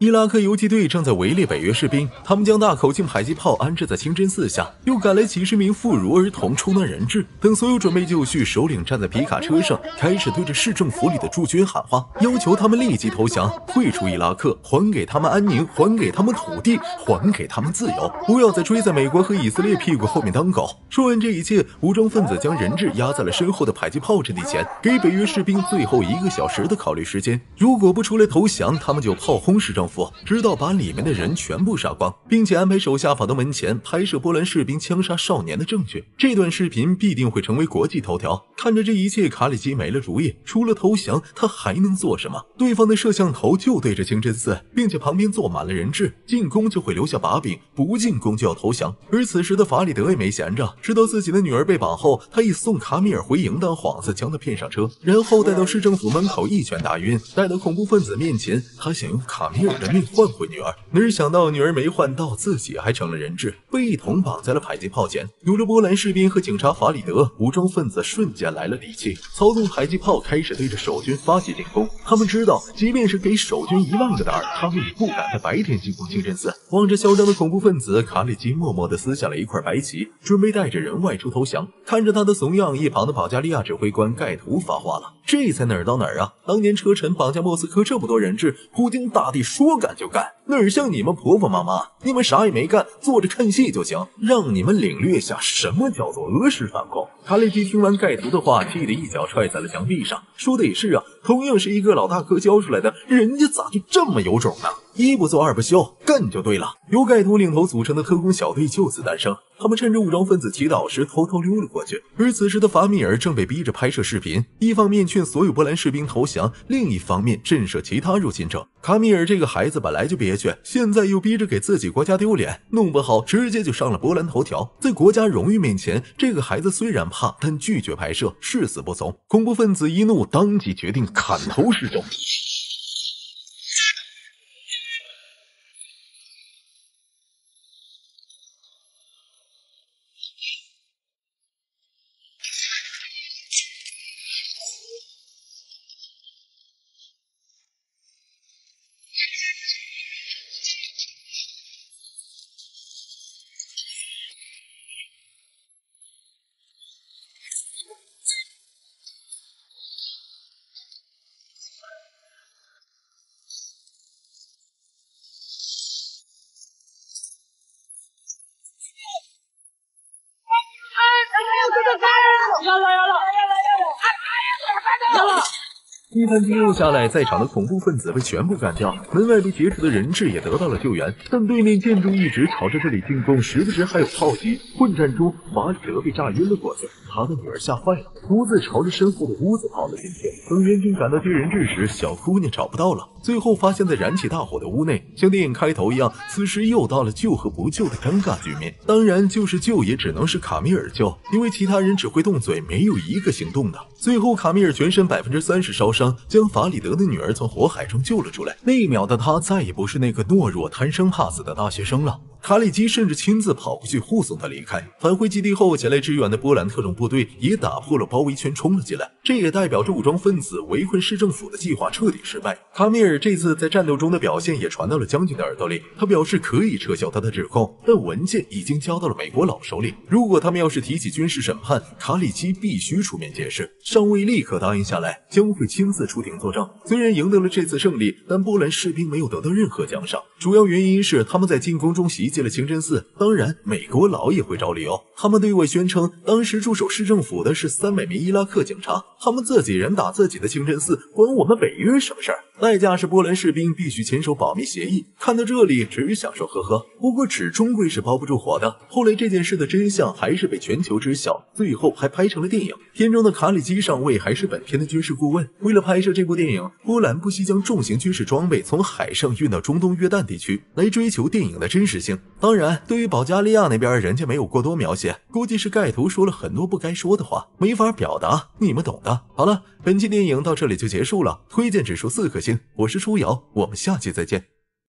伊拉克游击队正在围猎北约士兵，他们将大口径迫击炮安置在清真寺下，又赶来几十名妇孺儿童充当人质。等所有准备就绪，首领站在皮卡车上，开始对着市政府里的驻军喊话，要求他们立即投降，退出伊拉克，还给他们安宁，还给他们土地，还给他们自由，不要再追在美国和以色列屁股后面当狗。说完这一切，武装分子将人质压在了身后的迫击炮阵地前，给北约士兵最后一个小时的考虑时间。如果不出来投降，他们就炮轰市政府。直到把里面的人全部杀光，并且安排手下跑到门前拍摄波兰士兵枪杀少年的证据。这段视频必定会成为国际头条。看着这一切，卡里基没了主意，除了投降，他还能做什么？对方的摄像头就对着清真寺，并且旁边坐满了人质，进攻就会留下把柄，不进攻就要投降。而此时的法里德也没闲着，知道自己的女儿被绑后，他以送卡米尔回营当幌子将他骗上车，然后带到市政府门口一拳打晕，带到恐怖分子面前，他想用卡米尔。人命换回女儿，哪想到女儿没换到，自己还成了人质，被一同绑在了迫击炮前。有了波兰士兵和警察法里德，武装分子瞬间来了底气，操纵迫击炮开始对着守军发起进攻。他们知道，即便是给守军一万个胆儿，他们也不敢在白天进攻清真寺。望着嚣张的恐怖分子，卡里基默默地撕下了一块白旗，准备带着人外出投降。看着他的怂样，一旁的保加利亚指挥官盖图发话了：“这才哪儿到哪儿啊？当年车臣绑架莫斯科这么多人质，普京大帝说。”说干就干，哪像你们婆婆妈妈？你们啥也没干，坐着看戏就行，让你们领略下什么叫做俄式反攻。卡利基听完盖图的话，气得一脚踹在了墙壁上。说的也是啊，同样是一个老大哥教出来的，人家咋就这么有种呢？一不做二不休，干就对了。由盖图领头组成的特工小队就此诞生。他们趁着武装分子祈祷时偷偷溜了过去，而此时的法米尔正被逼着拍摄视频，一方面劝所有波兰士兵投降，另一方面震慑其他入侵者。卡米尔这个孩子本来就憋屈，现在又逼着给自己国家丢脸，弄不好直接就上了波兰头条。在国家荣誉面前，这个孩子虽然怕，但拒绝拍摄，誓死不从。恐怖分子一怒，当即决定砍头示众。一番激斗下来，在场的恐怖分子被全部干掉，门外被劫持的人质也得到了救援。但对面建筑一直朝着这里进攻，时不时还有炮击。混战中，法里德被炸晕了过去，他的女儿吓坏了，独自朝着身后的屋子跑了进去。等援军赶到接人质时，小姑娘找不到了。最后发现，在燃起大火的屋内，像电影开头一样，此时又到了救和不救的尴尬局面。当然，就是救也只能是卡米尔救，因为其他人只会动嘴，没有一个行动的。最后，卡米尔全身百分之三十烧伤，将法里德的女儿从火海中救了出来。那一秒的他，再也不是那个懦弱、贪生怕死的大学生了。卡里基甚至亲自跑过去护送他离开。返回基地后，前来支援的波兰特种部队也打破了包围圈，冲了进来。这也代表着武装分子围困市政府的计划彻底失败。卡米尔这次在战斗中的表现也传到了将军的耳朵里，他表示可以撤销他的指控，但文件已经交到了美国佬手里。如果他们要是提起军事审判，卡里基必须出面解释。上尉立刻答应下来，将会亲自出庭作证。虽然赢得了这次胜利，但波兰士兵没有得到任何奖赏，主要原因是他们在进攻中袭。击了清真寺，当然美国佬也会找理由。他们对外宣称，当时驻守市政府的是三百名伊拉克警察，他们自己人打自己的清真寺，关我们北约什么事儿？代价是波兰士兵必须签署保密协议。看到这里，只想说呵呵。不过纸终归是包不住火的。后来这件事的真相还是被全球知晓，最后还拍成了电影。片中的卡里基上尉还是本片的军事顾问。为了拍摄这部电影，波兰不惜将重型军事装备从海上运到中东约旦地区，来追求电影的真实性。当然，对于保加利亚那边，人家没有过多描写，估计是盖图说了很多不该说的话，没法表达，你们懂的。好了，本期电影到这里就结束了，推荐指数四颗星。我是舒瑶，我们下期再见。